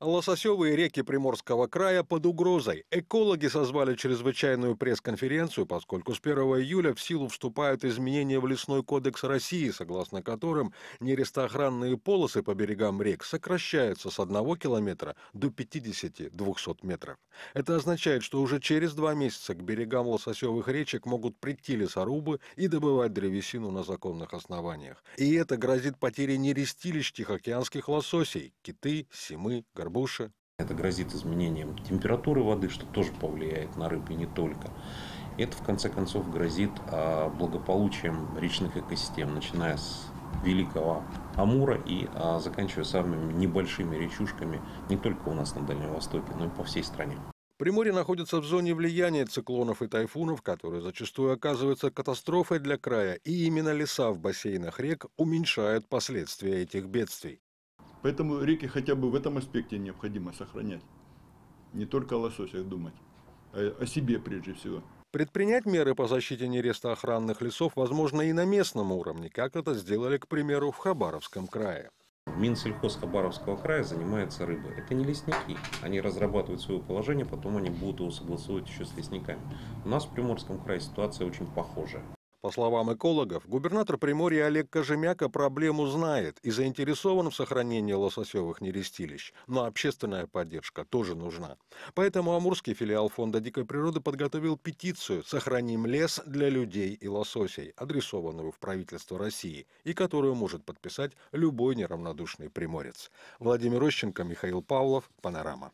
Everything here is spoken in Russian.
Лососевые реки Приморского края под угрозой. Экологи созвали чрезвычайную пресс-конференцию, поскольку с 1 июля в силу вступают изменения в лесной кодекс России, согласно которым нерестоохранные полосы по берегам рек сокращаются с 1 километра до 50-200 метров. Это означает, что уже через два месяца к берегам лососевых речек могут прийти лесорубы и добывать древесину на законных основаниях. И это грозит потерей нерестилищ тихоокеанских лососей – киты, семы, горбы горбуша. Это грозит изменением температуры воды, что тоже повлияет на рыб и не только. Это, в конце концов, грозит а, благополучием речных экосистем, начиная с Великого Амура и а, заканчивая самыми небольшими речушками не только у нас на Дальнем Востоке, но и по всей стране. Приморье находится в зоне влияния циклонов и тайфунов, которые зачастую оказываются катастрофой для края, и именно леса в бассейнах рек уменьшают последствия этих бедствий. Поэтому реки хотя бы в этом аспекте необходимо сохранять. Не только о лососях думать, а о себе прежде всего. Предпринять меры по защите нерестоохранных лесов возможно и на местном уровне, как это сделали, к примеру, в Хабаровском крае. Минсельхоз Хабаровского края занимается рыбой. Это не лесники. Они разрабатывают свое положение, потом они будут его согласовывать еще с лесниками. У нас в Приморском крае ситуация очень похожая. По словам экологов, губернатор Приморья Олег Кожемяка проблему знает и заинтересован в сохранении лососевых нерестилищ, но общественная поддержка тоже нужна. Поэтому Амурский филиал Фонда дикой природы подготовил петицию «Сохраним лес для людей и лососей», адресованную в правительство России, и которую может подписать любой неравнодушный приморец. Владимир Рощенко, Михаил Павлов, Панорама.